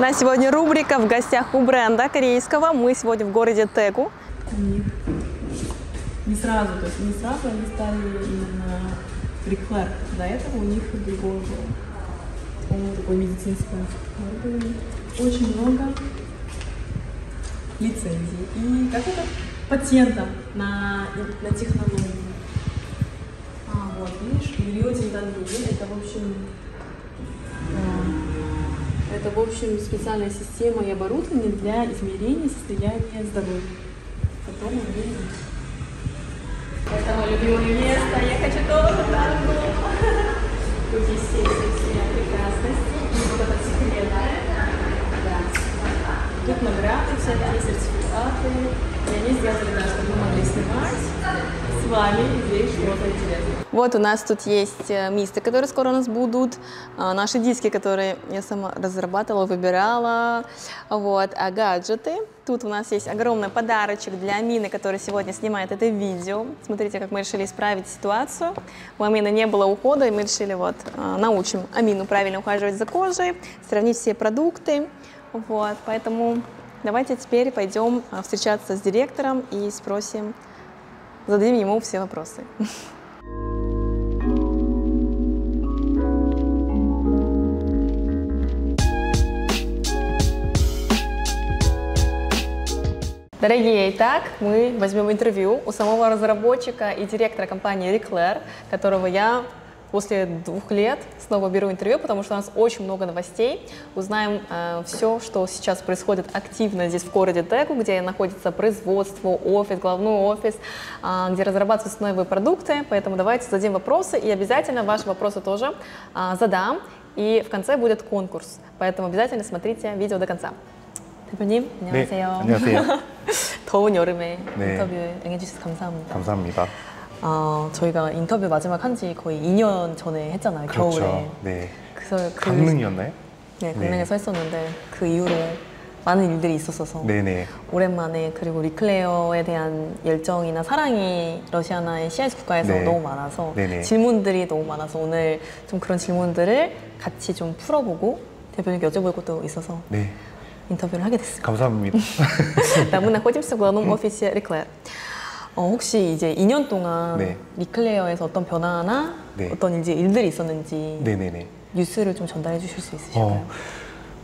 На сегодня рубрика «В гостях у бренда корейского». Мы сегодня в городе Тегу. не сразу, то есть не сразу они стали именно Реклер. До этого у них другое было. По-моему, такое медицинское. Очень много лицензий. И как это? Патентов на, на технологии. А, вот, видишь, Риоти это, в общем, это, в общем, специальная система и оборудование для измерения состояния здоровья. Потом увидим. Это мое любимое место. Я хочу тоже танго. Тут есть все, все, все прекрасности. Вот этот секрет. Да. Тут награды всякие, сертификаты. И они сделали так, чтобы мы могли снимать с вами здесь что-то интересное. Вот у нас тут есть э, мисты, которые скоро у нас будут, а, наши диски, которые я сама разрабатывала, выбирала, вот, а гаджеты. Тут у нас есть огромный подарочек для Амины, которая сегодня снимает это видео. Смотрите, как мы решили исправить ситуацию. У Амины не было ухода, и мы решили вот а, научим Амину правильно ухаживать за кожей, сравнить все продукты. Вот, поэтому давайте теперь пойдем а, встречаться с директором и спросим, зададим ему все вопросы. Дорогие, итак, мы возьмем интервью у самого разработчика и директора компании Reclair, которого я после двух лет снова беру интервью, потому что у нас очень много новостей. Узнаем э, все, что сейчас происходит активно здесь в городе Тегу, где находится производство, офис, главный офис, э, где разрабатываются новые продукты. Поэтому давайте зададим вопросы и обязательно ваши вопросы тоже э, задам. И в конце будет конкурс, поэтому обязательно смотрите видео до конца. 대표님 안녕하세요. 안녕하세요. 더운 여름에 네. 인터뷰 응해주셔서 감사합니다. 감사합니다. 아, 저희가 인터뷰 마지막 한 지 거의 2년 전에 했잖아요. 그렇죠. 겨울에. 네. 그래서 그 강릉이었나요? 네, 네, 강릉에서 했었는데 그 이후로 많은 일들이 있었어서 네네. 오랜만에 그리고 리클레어에 대한 열정이나 사랑이 러시아나의 CIS 국가에서 네. 너무 많아서 네네. 질문들이 너무 많아서 오늘 좀 그런 질문들을 같이 좀 풀어보고 대표님께 여쭤볼 것도 있어서 네. 인터뷰를 하게 됐습니다. 감사합니다. 나무나 꼬집수고 너무 오피시에 리클레어. 어, 혹시 이제 2년 동안 네. 리클레어에서 어떤 변화나 네. 어떤 이제 일들이 있었는지 네네네. 뉴스를 좀 전달해 주실 수 있으실까요? 어,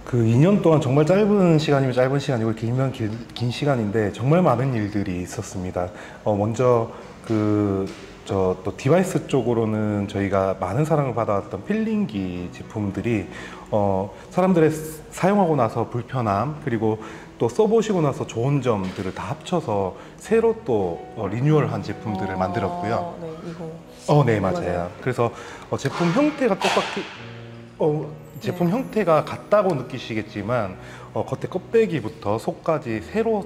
그 2년 동안 정말 짧은 시간이면 짧은 시간이고 길면 길, 긴 시간인데 정말 많은 일들이 있었습니다. 어, 먼저 그 저 또 디바이스 쪽으로는 저희가 많은 사랑을 받아왔던 필링기 제품들이 어, 사람들의 스- 사용하고 나서 불편함 그리고 또 써보시고 나서 좋은 점들을 다 합쳐서 새로 또 어, 리뉴얼한 제품들을 어, 만들었고요. 네, 이거. 어, 네, 맞아요. 맞아요. 그래서 어, 제품 형태가 똑같이, 어, 제품 네. 형태가 같다고 느끼시겠지만, 어, 겉에 껍데기부터 속까지 새로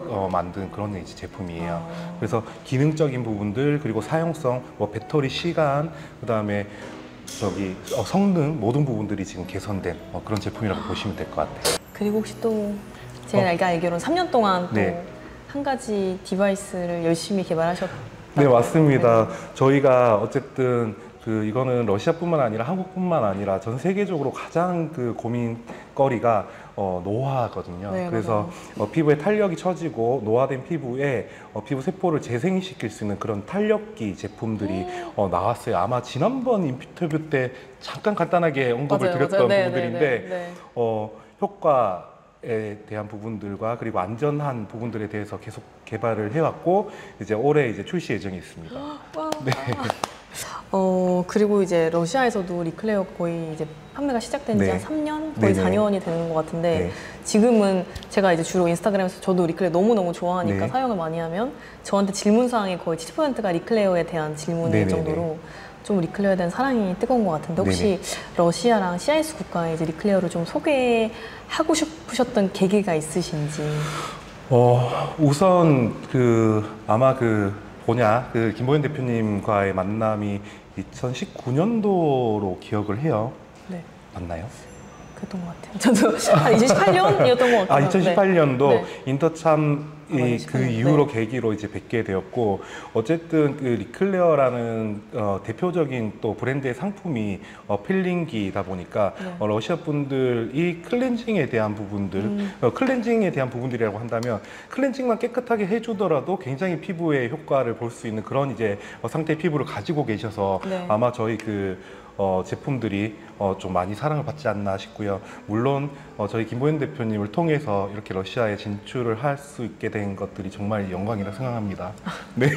어, 만든 그런 이제 제품이에요. 아. 그래서 기능적인 부분들, 그리고 사용성, 뭐 배터리 시간, 그 다음에 저기 어, 성능 모든 부분들이 지금 개선된 어, 그런 제품이라고 보시면 될 것 같아요. 그리고 혹시 또 제가 어. 알기로는 3년 동안 또 네. 한 가지 디바이스를 열심히 개발하셨 네 맞습니다. 저희가 어쨌든 그 이거는 러시아뿐만 아니라 한국뿐만 아니라 전 세계적으로 가장 그 고민거리가 어, 노화거든요. 네, 그래서 어, 피부에 탄력이 처지고 노화된 피부에 어, 피부 세포를 재생시킬 수 있는 그런 탄력기 제품들이 어, 나왔어요. 아마 지난번 인터뷰 때 잠깐 간단하게 언급을 맞아요, 드렸던 맞아요. 네, 부분들인데 네, 네, 네. 어, 효과 에 대한 부분들과 그리고 안전한 부분들에 대해서 계속 개발을 해왔고 이제 올해 이제 출시 예정이 있습니다. 와. 네. 어 그리고 이제 러시아에서도 리클레어 거의 이제 판매가 시작된 지 네. 한 3년 거의 네네. 4년이 되는 것 같은데 네. 지금은 제가 이제 주로 인스타그램에서 저도 리클레어 너무 너무 좋아하니까 네. 사용을 많이 하면 저한테 질문 사항이 거의 70%가 리클레어에 대한 질문일 네네네. 정도로 좀 리클레어에 대한 사랑이 뜨거운 것 같은데 혹시 네네. 러시아랑 CIS 국가에 이제 리클레어를 좀 소개하고 싶으셨던 계기가 있으신지 어, 우선 그 아마 그 뭐냐 그 김보현 대표님과의 만남이 2019년도로 기억을 해요. 네 맞나요? 그랬던 것 같아요. 저도 한 2018년이었던 것 같아요. 아 2018년도 네. 인터참 이, 그. 이후로 계기로 이제 뵙게 되었고 어쨌든 그 리클레어라는 어, 대표적인 또 브랜드의 상품이 어, 필링기다 보니까 네. 어, 러시아 분들이 클렌징에 대한 부분들 음. 어, 클렌징에 대한 부분들이라고 한다면 클렌징만 깨끗하게 해주더라도 굉장히 피부에 효과를 볼 수 있는 그런 이제 어, 상태의 피부를 가지고 계셔서 네. 아마 저희 그 어, 제품들이 어, 좀 많이 사랑을 받지 않나 싶고요. 물론 어, 저희 김보현 대표님을 통해서 이렇게 러시아에 진출을 할 수 있게 된 것들이 정말 영광이라 생각합니다. 네.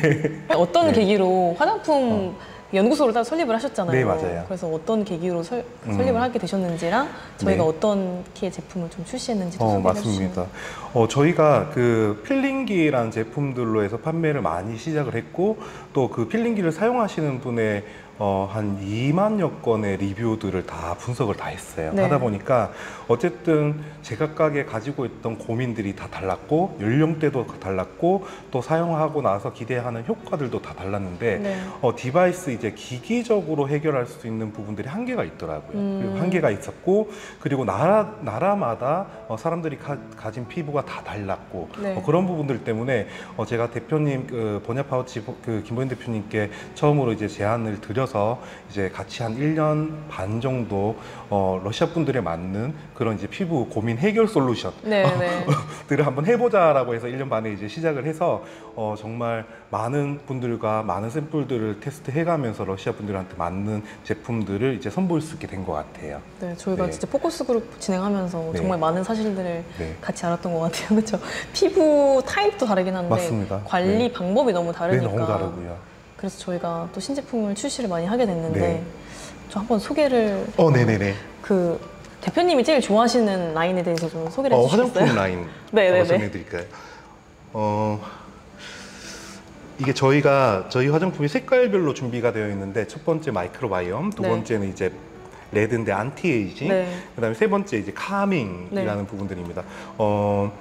어떤 네. 계기로 화장품 연구소를 따로 설립을 하셨잖아요. 네, 맞아요. 그래서 어떤 계기로 설, 음. 설립을 하게 되셨는지랑 저희가 네. 어떤 키의 제품을 좀 출시했는지도 어, 맞습니다. 어, 저희가 그 필링기라는 제품들로 해서 판매를 많이 시작을 했고 또 그 필링기를 사용하시는 분의 어, 한 2만여 건의 리뷰들을 다 분석을 다 했어요. 네. 하다 보니까 어쨌든 제각각에 가지고 있던 고민들이 다 달랐고 연령대도 달랐고 또 사용하고 나서 기대하는 효과들도 다 달랐는데 네. 어, 디바이스 이제 기기적으로 해결할 수 있는 부분들이 한계가 있더라고요. 음. 그리고 한계가 있었고 그리고 나라 나라마다 어, 사람들이 가, 진 피부가 다 달랐고 네. 어, 그런 부분들 때문에 어, 제가 대표님 그 보냐 파우치 그 김보현 대표님께 처음으로 이제 제안을 드려서 이제 같이 한 1년 반 정도 어, 러시아 분들에 맞는 그런 이제 피부 고민 해결 솔루션 네, 네. 들을 한번 해보자라고 해서 1년 반에 이제 시작을 해서 어, 정말 많은 분들과 많은 샘플들을 테스트해가면서 러시아 분들한테 맞는 제품들을 이제 선보일 수 있게 된 것 같아요. 네, 저희가 네. 진짜 포커스 그룹 진행하면서 네. 정말 많은 사실들을 네. 같이 알았던 것 같아요. 그렇죠? 피부 타입도 다르긴 한데 맞습니다. 관리 네. 방법이 너무 네, 다르니까 너무 다르고요. 그래서 저희가 또 신제품을 출시를 많이 하게 됐는데 네. 저 한번 소개를 어, 네네네. 그 대표님이 제일 좋아하시는 라인에 대해서 좀 소개를 어, 해주시겠어요? 화장품 라인 네네네. 바로 설명해드릴까요? 어, 이게 저희가 저희 화장품이 색깔별로 준비가 되어 있는데 첫 번째 마이크로바이옴, 두 네. 번째는 이제 레드인데 안티에이징, 네. 그다음에 세 번째 이제 카밍이라는 네. 부분들입니다. 어,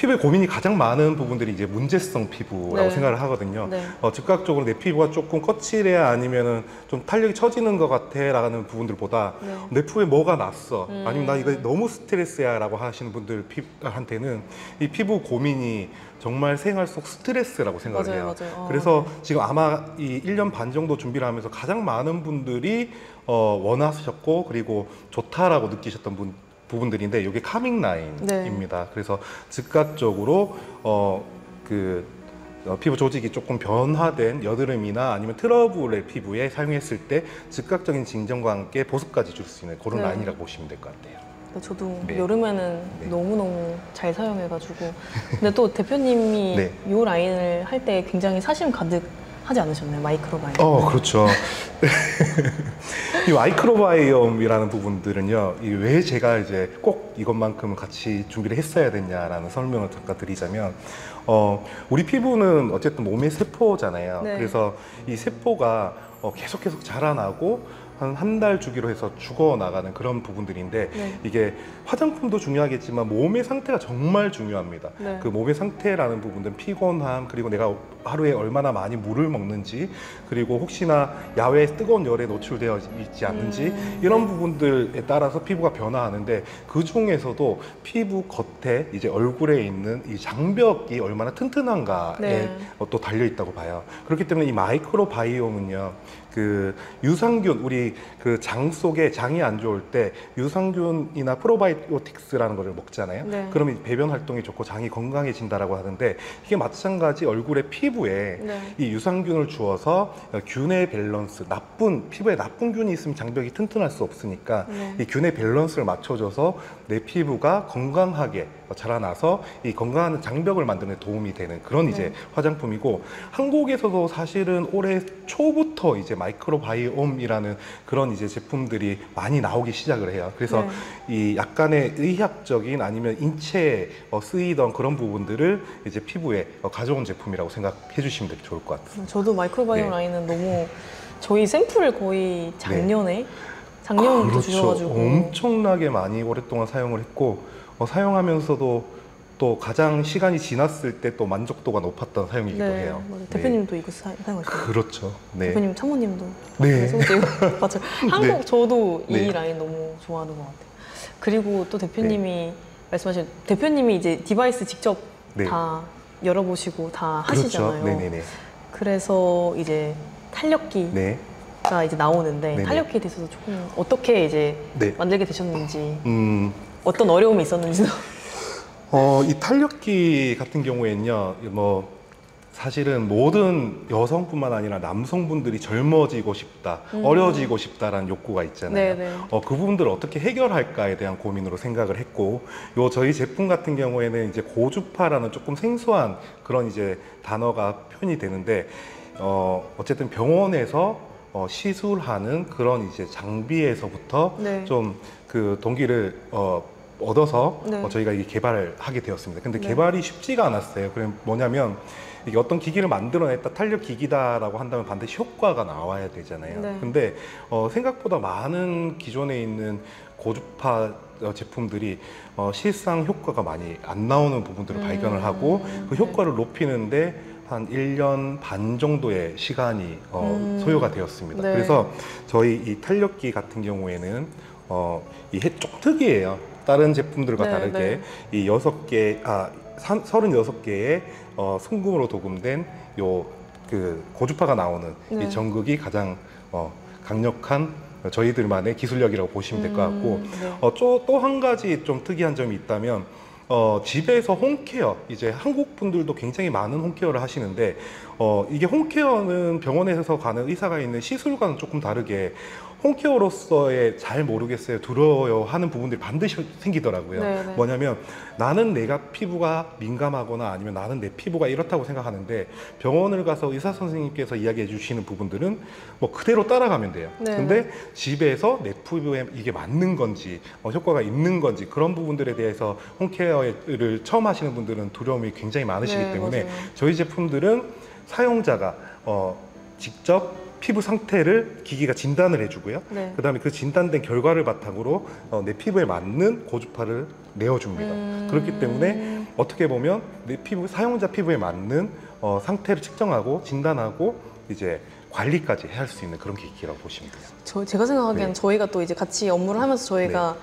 피부에 고민이 가장 많은 부분들이 이제 문제성 피부라고 네. 생각을 하거든요. 네. 어, 즉각적으로 내 피부가 조금 거칠해야 아니면은 좀 탄력이 처지는 것 같아라는 부분들보다 네. 내 피부에 뭐가 났어 음. 아니면 나 이거 너무 스트레스야라고 하시는 분들한테는 이 피부 고민이 정말 생활 속 스트레스라고 생각을 맞아요, 해요. 맞아요. 어, 그래서 지금 아마 이 1년 반 정도 준비를 하면서 가장 많은 분들이 어, 원하셨고 그리고 좋다라고 느끼셨던 분 부분들인데 이게 카밍 라인입니다. 그래서 즉각적으로 어, 그 어, 피부 조직이 조금 변화된 여드름이나 아니면 트러블의 피부에 사용했을 때 즉각적인 진정과 함께 보습까지 줄 수 있는 그런 네. 라인이라고 보시면 될 것 같아요. 근데 저도 네. 여름에는 네. 너무너무 잘 사용해가지고 근데 또 대표님이 네. 이 라인을 할 때 굉장히 사심 가득 하지 않으셨나요? 마이크로바이옴 어, 그렇죠. 이 마이크로바이옴이라는 부분들은요, 이 왜 제가 이제 꼭 이것만큼은 같이 준비를 했어야 됐냐라는 설명을 잠깐 드리자면, 어, 우리 피부는 어쨌든 몸의 세포잖아요. 네. 그래서 이 세포가 어, 계속 계속 자라나고 한 한 달 주기로 해서 죽어 나가는 그런 부분들인데 네. 이게 화장품도 중요하겠지만 몸의 상태가 정말 중요합니다. 네. 그 몸의 상태라는 부분들은 피곤함 그리고 내가 하루에 얼마나 많이 물을 먹는지 그리고 혹시나 야외 뜨거운 열에 노출되어 있지 않는지 음. 이런 부분들에 따라서 피부가 변화하는데 그 중에서도 피부 겉에 이제 얼굴에 있는 이 장벽이 얼마나 튼튼한가에 네. 어, 또 달려 있다고 봐요. 그렇기 때문에 이 마이크로바이옴은요, 그 유산균 우리 그 장 속에 장이 안 좋을 때 유산균이나 프로바이오틱스라는 거를 먹잖아요. 네. 그러면 이 배변 활동이 좋고 장이 건강해진다라고 하는데 이게 마찬가지 얼굴의 피부에 네. 이 유산균을 주어서 균의 밸런스, 나쁜 피부에 나쁜 균이 있으면 장벽이 튼튼할 수 없으니까 네. 이 균의 밸런스를 맞춰줘서 내 피부가 건강하게 자라나서 이 건강한 장벽을 만드는 데 도움이 되는 그런 이제 네. 화장품이고 한국에서도 사실은 올해 초부터 이제 마이크로바이옴이라는 그런 이제 제품들이 많이 나오기 시작을 해요. 그래서 네. 이 약간의 의학적인 아니면 인체에 어, 쓰이던 그런 부분들을 이제 피부에 어, 가져온 제품이라고 생각해 주시면 되게 좋을 것 같아요. 저도 마이크로바이옴 네. 라인은 너무 저희 샘플을 거의 작년에 작년부터 그렇죠. 주셔가지고 엄청나게 많이 오랫동안 사용을 했고 어, 사용하면서도 또 가장 시간이 지났을 때 또 만족도가 높았던 사용이기도 네, 해요. 맞아요. 네. 대표님도 이거 사, 사용하시나요? 그렇죠. 네. 대표님 창모님도 네. 소개팅 맞아요. 한국 네. 저도 이 네. 라인 너무 좋아하는 것 같아요. 그리고 또 대표님이 말씀하신 대표님이 이제 디바이스 직접 네. 다 열어보시고 다 그렇죠. 하시잖아요. 네네네. 그래서 이제 탄력기가 네. 이제 나오는데 네네. 탄력기에 대해서 조금 어떻게 이제 네. 만들게 되셨는지 음, 어떤 어려움이 있었는지도 어, 이 탄력기 같은 경우에는요, 뭐, 사실은 모든 여성뿐만 아니라 남성분들이 젊어지고 싶다, 어려지고 싶다라는 욕구가 있잖아요. 음. 네네. 어, 그 부분들을 어떻게 해결할까에 대한 고민으로 생각을 했고, 요 저희 제품 같은 경우에는 이제 고주파라는 조금 생소한 그런 이제 단어가 표현이 되는데, 어, 어쨌든 병원에서 어, 시술하는 그런 이제 장비에서부터 네. 좀그 동기를 어, 얻어서 네. 어, 저희가 이게 개발을 하게 되었습니다. 근데 네. 개발이 쉽지가 않았어요. 그럼 뭐냐면 이게 어떤 기기를 만들어냈다 탄력 기기다라고 한다면 반드시 효과가 나와야 되잖아요. 네. 근데 어, 생각보다 많은 기존에 있는 고주파 어, 제품들이 어, 실상 효과가 많이 안 나오는 부분들을 음, 발견을 하고 그 네. 효과를 높이는데 한 1년 반 정도의 시간이 어, 음. 소요가 되었습니다. 네. 그래서 저희 이 탄력기 같은 경우에는 어, 이해 좀 특이해요. 다른 제품들과 네, 다르게 네. 이 여섯 개, 아, 서른여섯 개의 어, 송금으로 도금된 요 그 고주파가 나오는 네. 이 전극이 가장 어, 강력한 저희들만의 기술력이라고 보시면 될 것 같고 음, 네. 어, 또 한 가지 좀 특이한 점이 있다면 어, 집에서 홈케어 이제 한국 분들도 굉장히 많은 홈케어를 하시는데 어, 이게 홈케어는 병원에서 가는 의사가 있는 시술과는 조금 다르게 홈케어로서의 잘 모르겠어요 두려워하는 부분들이 반드시 생기더라고요. 네, 네. 뭐냐면 나는 내가 피부가 민감하거나 아니면 나는 내 피부가 이렇다고 생각하는데 병원을 가서 의사 선생님께서 이야기해 주시는 부분들은 뭐 그대로 따라가면 돼요. 네. 근데 집에서 내 피부에 이게 맞는 건지 어, 효과가 있는 건지 그런 부분들에 대해서 홈케어를 처음 하시는 분들은 두려움이 굉장히 많으시기 네, 때문에 맞아요. 저희 제품들은 사용자가 어, 직접 피부 상태를 기기가 진단을 해주고요. 네. 그다음에 그 진단된 결과를 바탕으로 어, 내 피부에 맞는 고주파를 내어줍니다. 음. 그렇기 때문에 어떻게 보면 내 피부 사용자 피부에 맞는 어, 상태를 측정하고 진단하고 이제 관리까지 할 수 있는 그런 기기라고 보시면 돼요. 저, 제가 생각하기엔 네. 저희가 또 이제 같이 업무를 하면서 저희가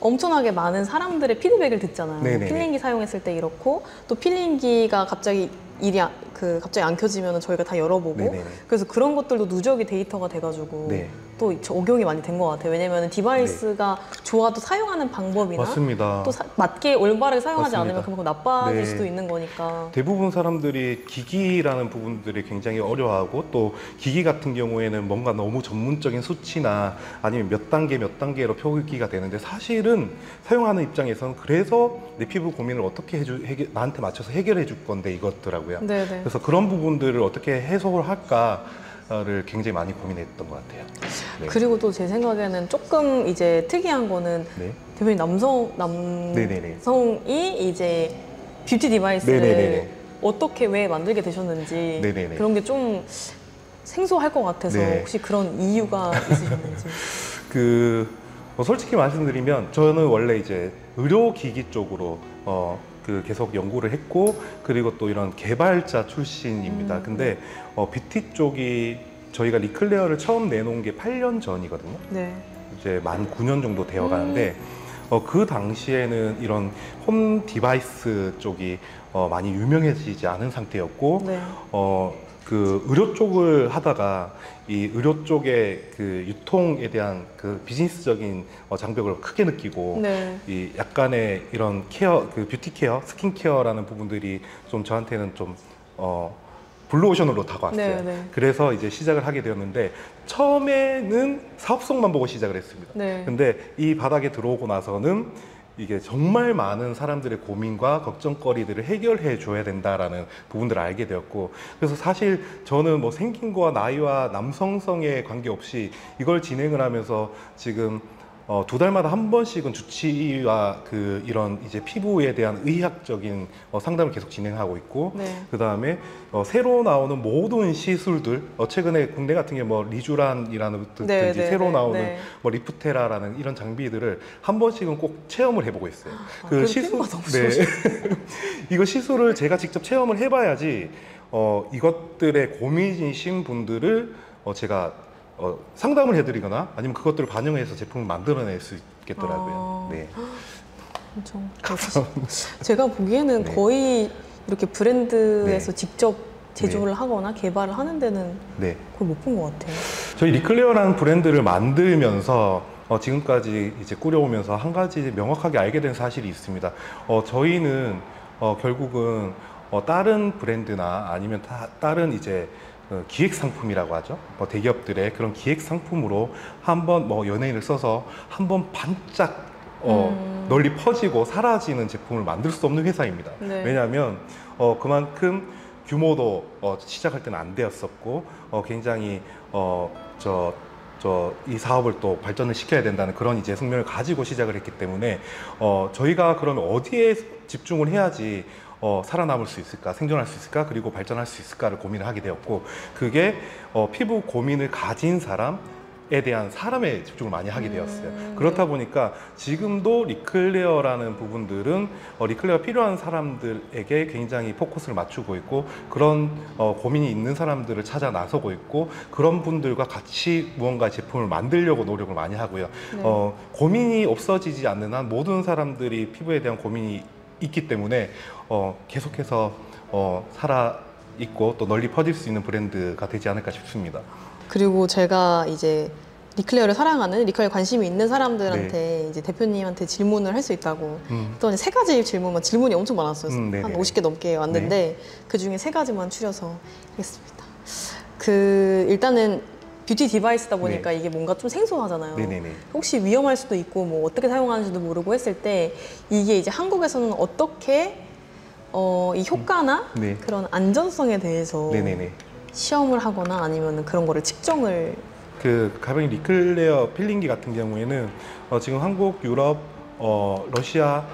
엄청나게 많은 사람들의 피드백을 듣잖아요. 네네네. 필링기 사용했을 때 이렇고 또 필링기가 갑자기 일이 안- 그 갑자기 안 켜지면 저희가 다 열어보고 네네네. 그래서 그런 것들도 누적이 데이터가 돼가지고 네. 또 적용이 많이 된 것 같아요. 왜냐면 디바이스가 좋아도 사용하는 방법이나 맞습니다. 또 사- 맞게 올바르게 사용하지 맞습니다. 않으면 그만큼 나빠질 네. 수도 있는 거니까. 대부분 사람들이 기기라는 부분들이 굉장히 어려워하고 또 기기 같은 경우에는 뭔가 너무 전문적인 수치나 아니면 몇 단계 몇 단계로 표기가 되는데 사실은 사용하는 입장에서는 그래서 내 피부 고민을 어떻게 해주 해결, 나한테 맞춰서 해결해 줄 건데 이것더라고 요. 네네. 그래서 그런 부분들을 어떻게 해석을 할까 를 굉장히 많이 고민했던 것 같아요. 네. 그리고 또 제 생각에는 조금 이제 특이한 거는 네. 대표님 남성 네네네. 남성이 이제 뷰티 디바이스를 네네네네. 어떻게 왜 만들게 되셨는지 네네네. 그런 게 좀 생소할 것 같아서 네. 혹시 그런 이유가 있으셨는지. 그뭐 솔직히 말씀드리면 저는 원래 이제 의료기기 쪽으로 어, 그 계속 연구를 했고 그리고 또 이런 개발자 출신입니다. 음. 근데 어, 뷰티 쪽이 저희가 리클레어를 처음 내놓은 게 8년 전이거든요. 네. 이제 만 9년 정도 되어 가는데 음. 어, 그 당시에는 이런 홈 디바이스 쪽이 어, 많이 유명해지지 않은 상태였고 네. 어, 그 의료 쪽을 하다가 이 의료 쪽의 그 유통에 대한 그 비즈니스적인 어, 장벽을 크게 느끼고 네. 이 약간의 이런 케어, 그 뷰티 케어, 스킨 케어라는 부분들이 좀 저한테는 좀 어, 블루오션으로 다가왔어요. 네, 네. 그래서 이제 시작을 하게 되었는데 처음에는 사업성만 보고 시작을 했습니다. 네. 근데 이 바닥에 들어오고 나서는 이게 정말 많은 사람들의 고민과 걱정거리들을 해결해 줘야 된다라는 부분들을 알게 되었고 그래서 사실 저는 뭐 생긴 거와 나이와 남성성에 관계없이 이걸 진행을 하면서 지금 어, 두 달마다 한 번씩은 주치의와 그 이런 이제 피부에 대한 의학적인 어, 상담을 계속 진행하고 있고 네. 그 다음에 어, 새로 나오는 모든 시술들 어, 최근에 국내 같은 게 뭐 리주란이라는 네, 든지 네, 새로 네, 나오는 네. 뭐 리프테라라는 이런 장비들을 한 번씩은 꼭 체험을 해보고 있어요. 아, 피부가 너무 네. 이거 시술을 제가 직접 체험을 해봐야지 어, 이것들의 고민이신 분들을 어, 제가 어, 상담을 해드리거나 아니면 그것들을 반영해서 제품을 만들어낼 수 있겠더라고요. 아. 네. 엄청 그렇죠. 제가 보기에는 네. 거의 이렇게 브랜드에서 네. 직접 제조를 하거나 개발을 하는 데는 네. 거의 못 본 것 같아요. 저희 리클레어라는 브랜드를 만들면서 어, 지금까지 이제 꾸려오면서 한 가지 명확하게 알게 된 사실이 있습니다. 어, 저희는 어, 결국은 어, 다른 브랜드나 아니면 다, 다른 이제 어, 기획 상품이라고 하죠. 뭐 대기업들의 그런 기획 상품으로 한번 뭐 연예인을 써서 한번 반짝 어, 음. 널리 퍼지고 사라지는 제품을 만들 수 없는 회사입니다. 네. 왜냐하면 어, 그만큼 규모도 어, 시작할 때는 안 되었었고 어, 굉장히 어, 저, 저, 이 사업을 또 발전을 시켜야 된다는 그런 이제 숙명을 가지고 시작을 했기 때문에 어, 저희가 그러면 어디에 집중을 해야지 어, 살아남을 수 있을까, 생존할 수 있을까, 그리고 발전할 수 있을까를 고민을 하게 되었고 그게 어, 피부 고민을 가진 사람 에 대한 사람에 집중을 많이 하게 되었어요. 음, 그렇다 보니까 지금도 리클레어라는 부분들은 어, 리클레어 필요한 사람들에게 굉장히 포커스를 맞추고 있고 그런 어, 고민이 있는 사람들을 찾아 나서고 있고 그런 분들과 같이 무언가 제품을 만들려고 노력을 많이 하고요. 네. 어, 고민이 없어지지 않는 한 모든 사람들이 피부에 대한 고민이 있기 때문에 어, 계속해서 어, 살아 있고 또 널리 퍼질 수 있는 브랜드가 되지 않을까 싶습니다. 그리고 제가 이제 리클레어를 사랑하는 리클레어 관심이 있는 사람들한테 이제 대표님한테 질문을 할 수 있다고 음. 했더니 세 가지 질문만 질문이 엄청 많았어요. 음, 한 네네네. 50개 넘게 왔는데 그 중에 세 가지만 추려서 하겠습니다. 그 일단은 뷰티 디바이스다 보니까 이게 뭔가 좀 생소하잖아요. 네. 네네네. 혹시 위험할 수도 있고 뭐 어떻게 사용하는지도 모르고 했을 때 이게 이제 한국에서는 어떻게 어, 이 효과나 네. 그런 안전성에 대해서 네네네. 시험을 하거나 아니면 그런 거를 측정을 그 가병 리클레어 필링기 같은 경우에는 어, 지금 한국, 유럽, 어, 러시아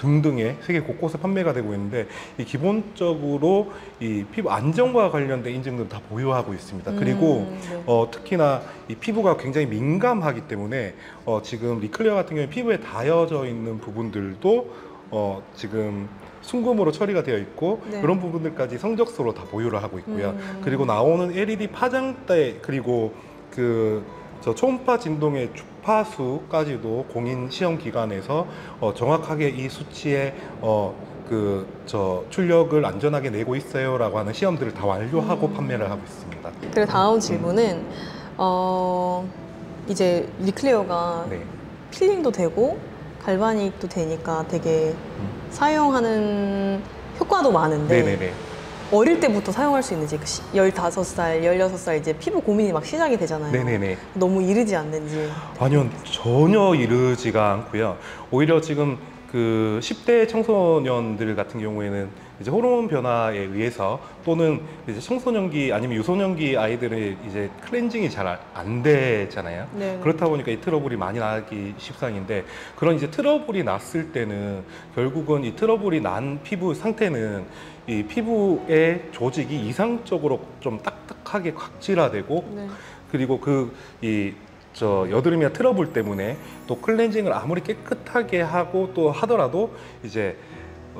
등등의 세계 곳곳에 판매가 되고 있는데 이 기본적으로 이 피부 안정과 관련된 인증들을 다 보유하고 있습니다. 그리고 음, 네. 어, 특히나 이 피부가 굉장히 민감하기 때문에 어, 지금 리클레어 같은 경우에 피부에 닿여져 있는 부분들도 어, 지금 순금으로 처리가 되어 있고 네. 그런 부분들까지 성적서로 다 보유를 하고 있고요. 음. 그리고 나오는 LED 파장대 그리고 그 저 초음파 진동의 주파수까지도 공인 시험 기관에서 어, 정확하게 이 수치의 어, 그 저 출력을 안전하게 내고 있어요라고 하는 시험들을 다 완료하고 음. 판매를 하고 있습니다. 그리고 다음 질문은 어 이제 리클레어가 네. 필링도 필링도 되고 갈바닉도 되니까 되게 음. 사용하는 효과도 많은데 네네네. 어릴 때부터 사용할 수 있는지 그 시- 15살, 16살 이제 피부 고민이 막 시작이 되잖아요. 네네네. 너무 이르지 않는지. 아니요, 전혀 이르지가 않고요. 오히려 지금 그 10대 청소년들 같은 경우에는 이제 호르몬 변화에 의해서 또는 이제 청소년기 아니면 유소년기 아이들의 이제 클렌징이 잘 안 되잖아요. 네. 그렇다 보니까 이 트러블이 많이 나기 십상인데 그런 이제 트러블이 났을 때는 결국은 이 트러블이 난 피부 상태는 이 피부의 조직이 이상적으로 좀 딱딱하게 각질화되고 네. 그리고 그이 저 여드름이나 트러블 때문에 또 클렌징을 아무리 깨끗하게 하고 또 하더라도 이제 어,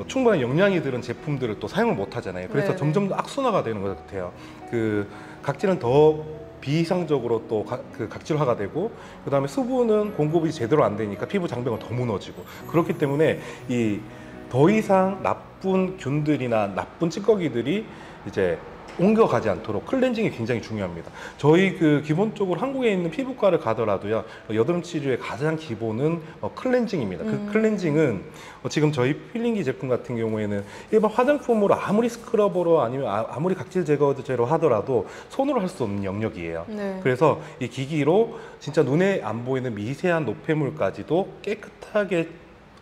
충분한 영양이 들은 제품들을 또 사용을 못 하잖아요. 그래서 네네. 점점 더 악순환가 되는 것 같아요. 그 각질은 더 비이상적으로 또그 각질화가 되고 그 다음에 수분은 공급이 제대로 안 되니까 피부 장벽은 더 무너지고 그렇기 때문에 이 더 이상 나쁜 균들이나 나쁜 찌꺼기들이 이제 옮겨가지 않도록 클렌징이 굉장히 중요합니다. 저희 그 기본적으로 한국에 있는 피부과를 가더라도요 여드름 치료의 가장 기본은 어, 클렌징입니다. 음. 그 클렌징은 어, 지금 저희 필링기 제품 같은 경우에는 일반 화장품으로 아무리 스크러버로 아니면 아- 아무리 각질 제거제로 하더라도 손으로 할 수 없는 영역이에요. 네. 그래서 이 기기로 진짜 눈에 안 보이는 미세한 노폐물까지도 깨끗하게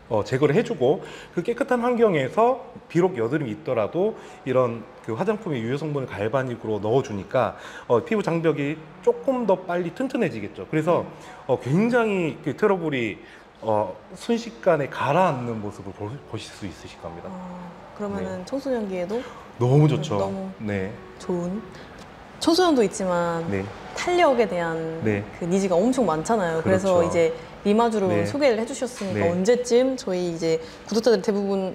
어, 제거를 해주고 그 깨끗한 환경에서 비록 여드름이 있더라도 이런 그 화장품의 유효 성분을 갈바닉으로 넣어주니까 어, 피부 장벽이 조금 더 빨리 튼튼해지겠죠. 그래서 어, 굉장히 그 트러블이 어, 순식간에 가라앉는 모습을 보, 보실 수 있으실 겁니다. 어, 그러면은 청소년기에도 너무 좋죠. 너무 네, 좋은 청소년도 있지만 네, 탄력에 대한 네. 그 니즈가 엄청 많잖아요. 그래서 그렇죠. 이제 리마주로 네. 소개를 해주셨으니까 네. 언제쯤 저희 이제 구독자들 대부분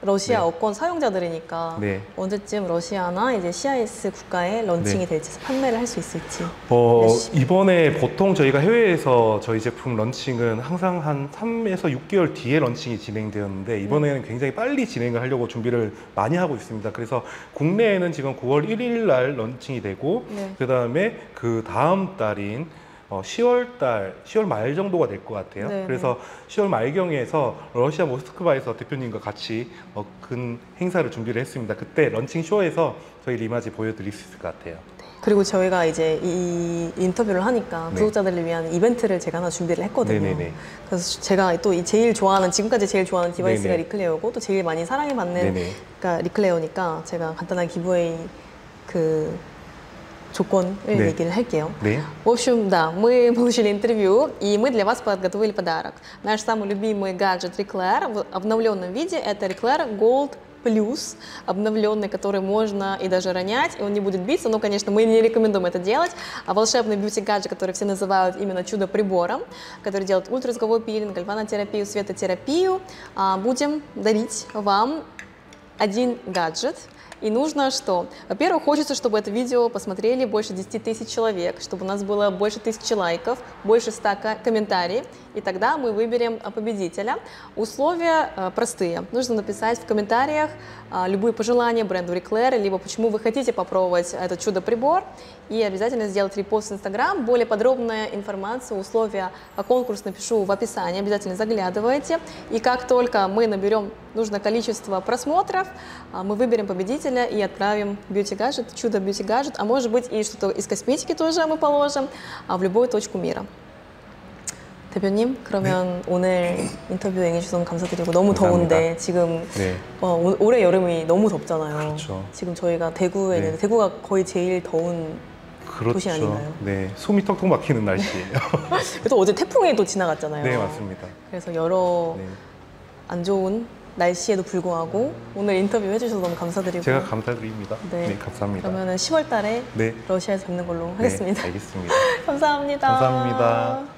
러시아 네. 어권 사용자들이니까 네. 언제쯤 러시아나 이제 CIS 국가에 런칭이 네. 될지 판매를 할 수 있을지. 어. 이번에 보통 저희가 해외에서 저희 제품 런칭은 항상 한 3에서 6개월 뒤에 런칭이 진행되었는데 이번에는 굉장히 빨리 진행을 하려고 준비를 많이 하고 있습니다. 그래서 국내에는 지금 9월 1일 날 런칭이 되고 네. 그 다음에 그 다음 달인 어, 10월 달, 10월 말 정도가 될 것 같아요. 네, 그래서 10월 말경에서 러시아 모스크바에서 대표님과 같이 어, 큰 행사를 준비를 했습니다. 그때 런칭 쇼에서 저희 리마지 보여드릴 수 있을 것 같아요. 그리고 저희가 이제 이 인터뷰를 하니까 네. 구독자들을 위한 이벤트를 제가 하나 준비를 했거든요. 네네네. 그래서 제가 또이 제일 좋아하는 지금까지 제일 좋아하는 디바이스가 네네. 리클레어고 또 제일 많이 사랑받는 네네. 그러니까 리클레어니까 제가 간단한 giveaway 그 조건을 네. 얘기를 할게요. 네. В общем, да, мы получили интервью, и мы для вас подготовили подарок. Наш самый любимый гаджет Reclair в обновленном виде – это Reclair Gold Plus, обновленный, который можно и даже ронять, и он не будет биться, но, конечно, мы не рекомендуем это делать. А волшебный бьюти-гаджет, который все называют именно чудо-прибором, который делает ультразвуковой пилинг, гальванотерапию, светотерапию, а, будем дарить вам один гаджет. и нужно что? Во-первых, хочется, чтобы это видео посмотрели больше 10 тысяч человек, чтобы у нас было больше тысячи лайков, больше 100 ко- комментариев, и тогда мы выберем а, победителя. Условия а, простые. Нужно написать в комментариях а, любые пожелания бренду Reclair, либо почему вы хотите попробовать этот чудо-прибор, и обязательно сделать репост в Инстаграм. Более подробная информация, условия, а конкурс напишу в описании, обязательно заглядывайте. И как только мы наберем нужное количество просмотров, мы выберем победителя и отправим бьюти-гаджет, чудо-бьюти-гаджет, а может быть и что-то из косметики тоже мы положим в любую точку мира. 대표님, 그러면 오늘 인터뷰 응해주셔서 너무 감사드리고 너무 감사합니다. 더운데 지금 네. 어, 올- 올해 여름이 너무 덥잖아요. 그렇죠. 지금 저희가 대구에 네. 있는데 대구가 거의 제일 더운 그렇죠. 도시 아닌가요? 네, 숨이 턱턱 막히는 날씨예요. 또 어제 태풍이 또 지나갔잖아요. 네, 맞습니다. 그래서 여러 네. 안 좋은 날씨에도 불구하고 오늘 인터뷰 해주셔서 너무 감사드리고 제가 감사드립니다. 네. 네, 감사합니다. 그러면은 10월 달에 네. 러시아에서 뵙는 걸로 네, 하겠습니다. 알겠습니다. 감사합니다. 감사합니다.